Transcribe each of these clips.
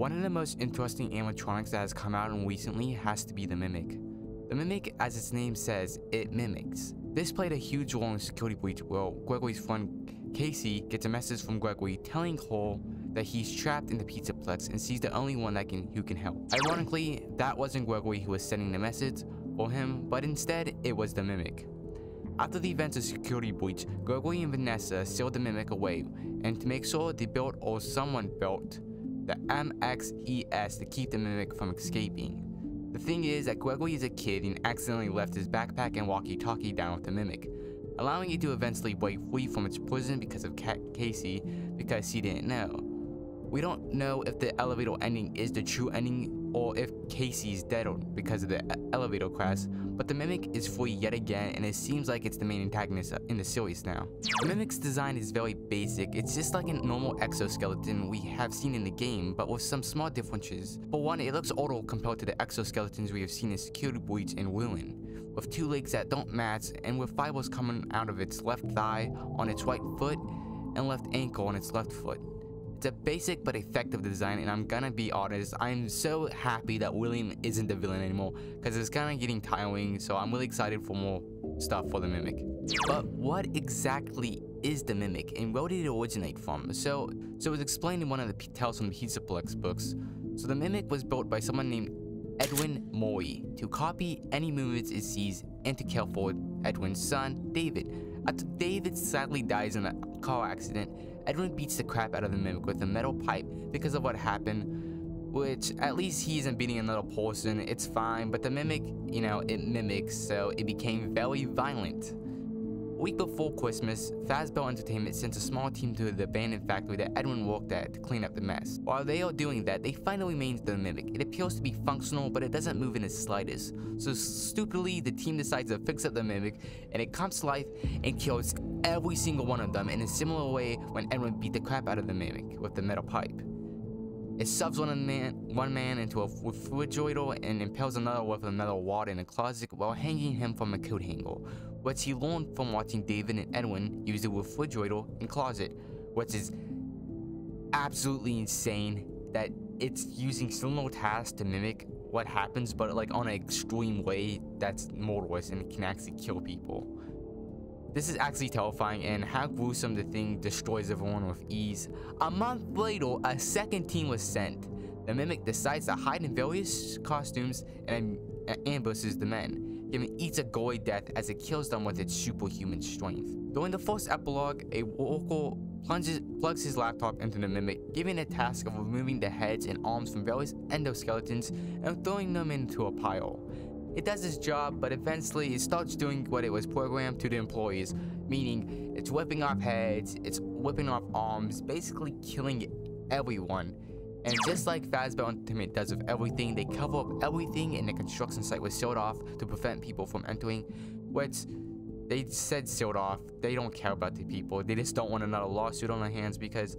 One of the most interesting animatronics that has come out recently has to be the Mimic. The Mimic, as its name says, it mimics. This played a huge role in Security Breach where Gregory's friend Casey gets a message from Gregory telling Cole that he's trapped in the pizza plex and sees the only one that can who can help. Ironically, that wasn't Gregory who was sending the message for him, but instead it was the Mimic. After the events of Security Breach, Gregory and Vanessa sealed the Mimic away, and to make sure they built or someone built the MXES to keep the Mimic from escaping. The thing is that Gregory is a kid and accidentally left his backpack and walkie-talkie down with the Mimic, allowing it to eventually break free from its prison because of Cat Casey because he didn't know. We don't know if the elevator ending is the true ending or if Casey's dead because of the elevator crash, but the Mimic is free yet again and it seems like it's the main antagonist in the series now. The Mimic's design is very basic, it's just like a normal exoskeleton we have seen in the game, but with some small differences. For one, it looks older compared to the exoskeletons we have seen in Security Breach and Ruin, with two legs that don't match and with fibers coming out of its left thigh on its right foot and left ankle on its left foot. It's a basic but effective design and I'm gonna be honest, I'm so happy that William isn't the villain anymore because it's kind of getting tiring so I'm really excited for more stuff for the Mimic. But what exactly is the Mimic and where did it originate from? So, so it was explained in one of the Tales from the Pizzaplex books. So the Mimic was built by someone named Edwin Murray to copy any movements it sees and to kill for Edwin's son, David. After David sadly dies in a car accident, Edwin beats the crap out of the Mimic with a metal pipe because of what happened, which at least he isn't beating another person, it's fine, but the Mimic, you know, it mimics, so it became very violent. A week before Christmas, Fazbear Entertainment sent a small team to the abandoned factory that Edwin worked at to clean up the mess. While they are doing that, they find a remains of the Mimic. It appears to be functional, but it doesn't move in the slightest. So stupidly, the team decides to fix up the Mimic, and it comes to life and kills every single one of them in a similar way when Edwin beat the crap out of the Mimic with the metal pipe. It shoves one man, one man into a refrigerator and impales another with a metal wad in a closet while hanging him from a coat hanger, which he learned from watching David and Edwin use the refrigerator and closet, which is absolutely insane that it's using similar tasks to mimic what happens, but like on an extreme way that's mortalist and can actually kill people. This is actually terrifying and how gruesome the thing destroys everyone with ease. A month later, a second team was sent. The Mimic decides to hide in various costumes and ambushes the men giving each a gory death as it kills them with its superhuman strength. During the first epilogue, a worker plunges, plugs his laptop into the Mimic, giving a task of removing the heads and arms from various endoskeletons and throwing them into a pile. It does its job, but eventually it starts doing what it was programmed to the employees, meaning it's whipping off heads, it's whipping off arms, basically killing everyone. And just like Fazbear Entertainment does with everything, they cover up everything in the construction site was sealed off to prevent people from entering, which they said sealed off. They don't care about the people. They just don't want another lawsuit on their hands because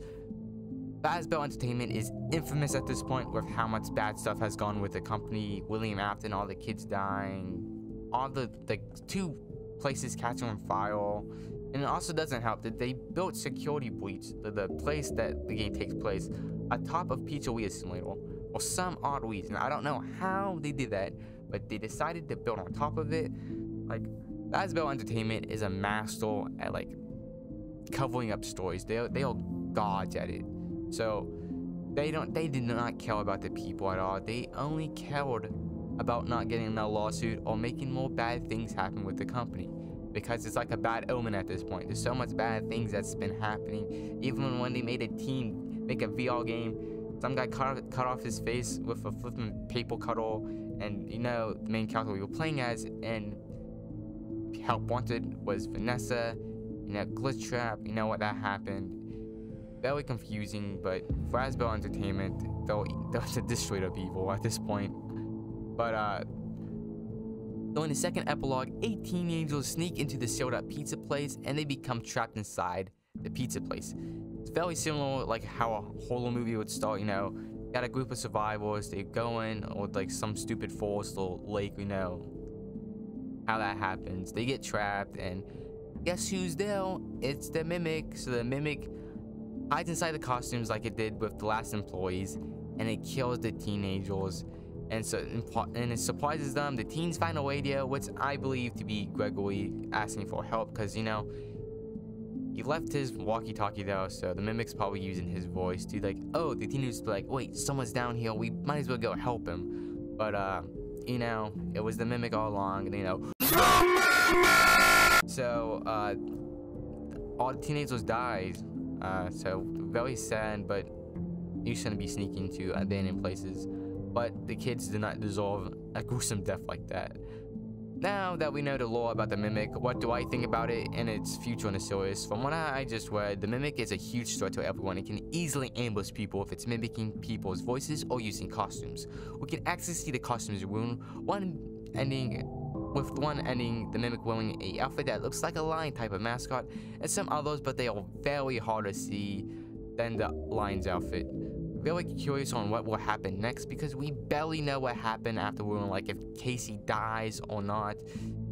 Fazbear Entertainment is infamous at this point with how much bad stuff has gone with the company, William Afton, all the kids dying, all the, the two places catching on fire. And it also doesn't help that they built Security Breach, the, the place that the game takes place, atop of Pizzeria Simulator for some odd reason. I don't know how they did that, but they decided to build on top of it. Like, Fazbear Entertainment is a master at like covering up stories. They they are gods at it. So they don't they did not care about the people at all. They only cared about not getting a lawsuit or making more bad things happen with the company. Because it's like a bad omen at this point. There's so much bad things that's been happening. Even when they made a team make a VR game. Some guy cut, cut off his face with a flipping paper cutter, and you know the main character we were playing as and Help Wanted was Vanessa. You know, Glitchtrap. You know what that happened. Very confusing, but Fazbear Entertainment, they'll, they'll destroy the people at this point. But uh, so in the second epilogue, 18 angels sneak into the sealed up pizza place and they become trapped inside the pizza place. It's very similar like how a horror movie would start, you know. Got a group of survivors, they go in or like some stupid forest or lake, you know. How that happens. They get trapped and guess who's there? It's the mimic. So the mimic hides inside the costumes like it did with the last employees and it kills the teenagers. And so and it surprises them. The teens find a radio, which I believe to be Gregory asking for help, because you know he left his walkie-talkie though, so the mimic's probably using his voice to like, oh, the teenagers like, wait, someone's down here. We might as well go help him. But uh, you know, it was the mimic all along, and you know. So uh, all the teenagers died. Uh, so very sad, but you shouldn't be sneaking to abandoned places. But the kids did not deserve a gruesome death like that. Now that we know the lore about the Mimic, what do I think about it and its future in the series? From what I just read, the Mimic is a huge threat to everyone and can easily ambush people if it's mimicking people's voices or using costumes. We can actually see the costumes ruin, one ending with one ending the Mimic wearing a outfit that looks like a lion type of mascot, and some others, but they are very hard to see than the lion's outfit really curious on what will happen next because we barely know what happened after we were like if Casey dies or not.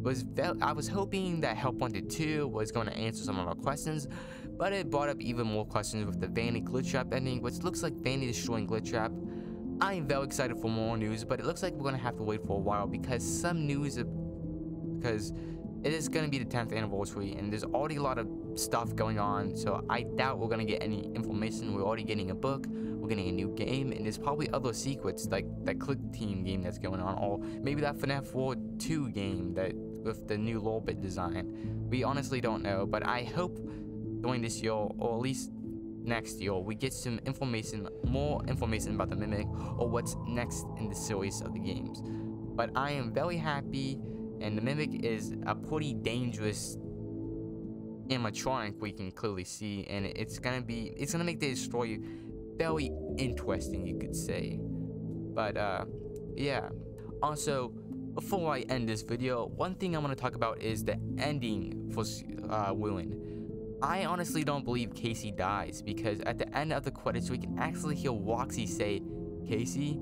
Was I was hoping that Help Wanted 2 was going to answer some of our questions, but it brought up even more questions with the Vanny Glitchtrap ending, which looks like Vanny destroying Glitchtrap. I am very excited for more news, but it looks like we're going to have to wait for a while because some news, because it is going to be the 10th anniversary and there's already a lot of stuff going on so i doubt we're going to get any information. We're already getting a book we're getting a new game and there's probably other secrets like that click team game that's going on or maybe that FNAF 4 2 game that with the new lore bit design. We honestly don't know but i hope during this year or at least next year we get some information more information about the mimic or what's next in the series of the games. But i am very happy and the Mimic is a pretty dangerous animatronic we can clearly see and it's gonna be it's gonna make the story very interesting you could say. But uh yeah. Also before I end this video one thing I want to talk about is the ending for uh I honestly don't believe Casey dies because at the end of the credits we can actually hear Roxy say Casey?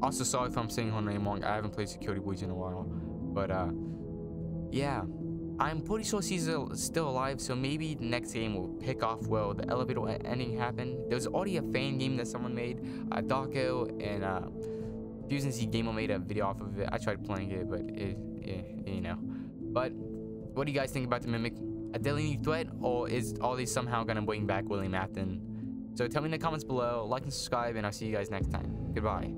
Also sorry if I'm saying her name wrong. I haven't played Security Breach in a while but uh, yeah, I'm pretty sure she's still alive, so maybe the next game will pick off where the elevator ending happened. There's already a fan game that someone made, uh, Dawko and uh, FusionZGamer made a video off of it. I tried playing it, but it, it, you know. But what do you guys think about the Mimic? A daily new threat, or is all these somehow gonna bring back William Afton? So tell me in the comments below, like and subscribe, and I'll see you guys next time. Goodbye.